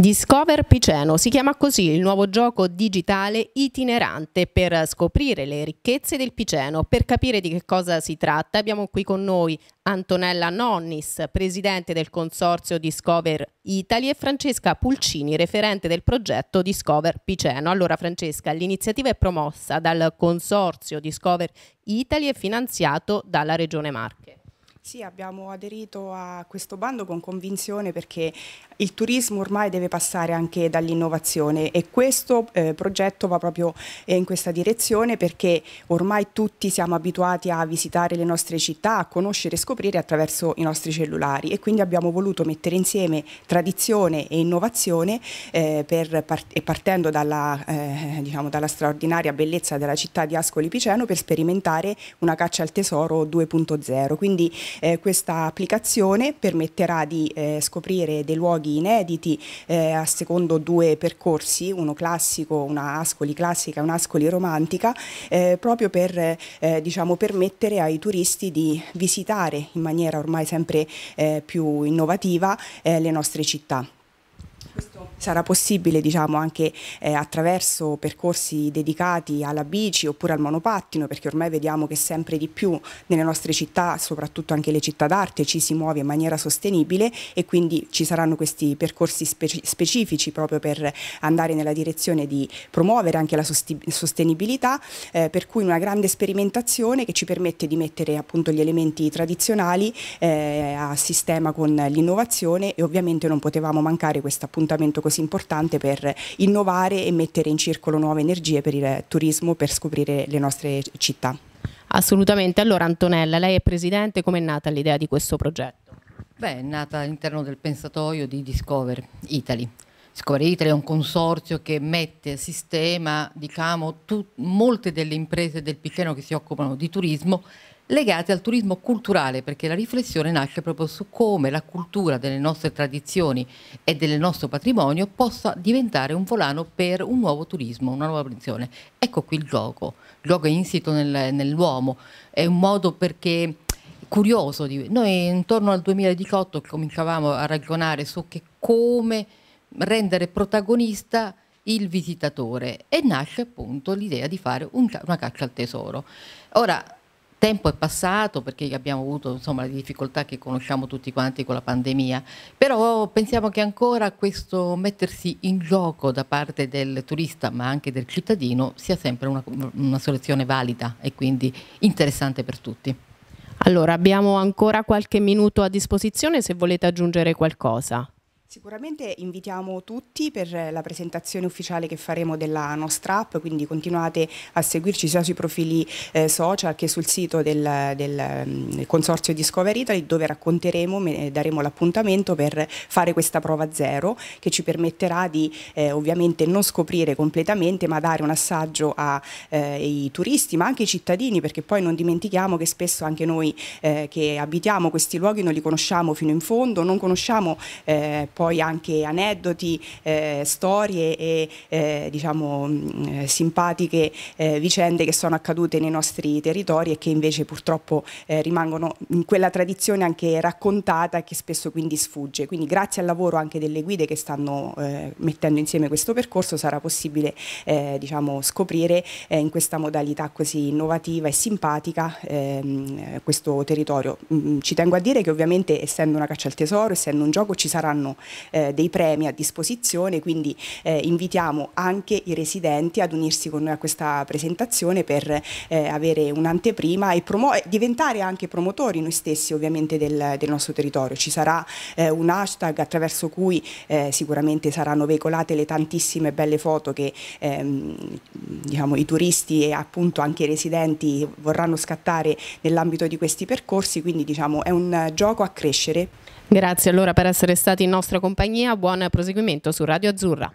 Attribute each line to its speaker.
Speaker 1: Discover Piceno si chiama così il nuovo gioco digitale itinerante per scoprire le ricchezze del Piceno. Per capire di che cosa si tratta abbiamo qui con noi Antonella Nonnis, presidente del consorzio Discover Italy e Francesca Pulcini, referente del progetto Discover Piceno. Allora Francesca, l'iniziativa è promossa dal consorzio Discover Italy e finanziato dalla Regione Marche.
Speaker 2: Sì, abbiamo aderito a questo bando con convinzione perché il turismo ormai deve passare anche dall'innovazione e questo eh, progetto va proprio eh, in questa direzione perché ormai tutti siamo abituati a visitare le nostre città, a conoscere e scoprire attraverso i nostri cellulari e quindi abbiamo voluto mettere insieme tradizione e innovazione eh, per, part partendo dalla, eh, diciamo, dalla straordinaria bellezza della città di Ascoli Piceno per sperimentare una caccia al tesoro 2.0. Quindi eh, questa applicazione permetterà di eh, scoprire dei luoghi inediti eh, a secondo due percorsi, uno classico, una Ascoli classica e un'Ascoli romantica, eh, proprio per eh, diciamo, permettere ai turisti di visitare in maniera ormai sempre eh, più innovativa le nostre città. Questo sarà possibile diciamo, anche eh, attraverso percorsi dedicati alla bici oppure al monopattino perché ormai vediamo che sempre di più nelle nostre città, soprattutto anche le città d'arte, ci si muove in maniera sostenibile e quindi ci saranno questi percorsi speci specifici proprio per andare nella direzione di promuovere anche la sostenibilità, eh, per cui una grande sperimentazione che ci permette di mettere appunto gli elementi tradizionali eh, a sistema con l'innovazione e ovviamente non potevamo mancare questo appuntamento appuntamento così importante per innovare e mettere in circolo nuove energie per il turismo, per scoprire le nostre città.
Speaker 1: Assolutamente. Allora Antonella, lei è presidente, come è nata l'idea di questo progetto?
Speaker 3: Beh, è nata all'interno del pensatoio di Discover Italy. Discover Italy è un consorzio che mette a sistema diciamo, molte delle imprese del Piceno che si occupano di turismo legate al turismo culturale, perché la riflessione nasce proprio su come la cultura delle nostre tradizioni e del nostro patrimonio possa diventare un volano per un nuovo turismo, una nuova produzione. Ecco qui il gioco, il gioco è insito nel, nell'uomo, è un modo perché curioso, di, noi intorno al 2018 cominciavamo a ragionare su come rendere protagonista il visitatore e nasce appunto l'idea di fare un, una caccia al tesoro. Ora, tempo è passato perché abbiamo avuto insomma, le difficoltà che conosciamo tutti quanti con la pandemia, però pensiamo che ancora questo mettersi in gioco da parte del turista ma anche del cittadino sia sempre una, una soluzione valida e quindi interessante per tutti.
Speaker 1: Allora abbiamo ancora qualche minuto a disposizione se volete aggiungere qualcosa.
Speaker 2: Sicuramente invitiamo tutti per la presentazione ufficiale che faremo della nostra app, quindi continuate a seguirci sia sui profili eh, social che sul sito del, del, del, mm, Consorzio Discover Italy dove racconteremo, daremo l'appuntamento per fare questa prova zero che ci permetterà di eh, ovviamente non scoprire completamente ma dare un assaggio ai eh, turisti ma anche ai cittadini perché poi non dimentichiamo che spesso anche noi eh, che abitiamo questi luoghi non li conosciamo fino in fondo, non conosciamo eh, poi anche aneddoti, eh, storie e eh, diciamo mh, mm, simpatiche eh, vicende che sono accadute nei nostri territori e che invece purtroppo eh, rimangono in quella tradizione anche raccontata che spesso quindi sfugge. Quindi grazie al lavoro anche delle guide che stanno eh, mettendo insieme questo percorso sarà possibile eh, diciamo, scoprire in questa modalità così innovativa e simpatica ehm, questo territorio. Mm, ci tengo a dire che ovviamente essendo una caccia al tesoro, essendo un gioco ci saranno eh, dei premi a disposizione, quindi eh, invitiamo anche i residenti ad unirsi con noi a questa presentazione per eh, avere un'anteprima e diventare anche promotori noi stessi ovviamente del, del nostro territorio. Ci sarà eh, un hashtag attraverso cui eh, sicuramente saranno veicolate le tantissime belle foto che ehm, diciamo, i turisti e appunto anche i residenti vorranno scattare nell'ambito di questi percorsi, quindi diciamo, è un gioco a crescere.
Speaker 1: Grazie allora per essere stati in nostra compagnia, buon proseguimento su Radio Azzurra.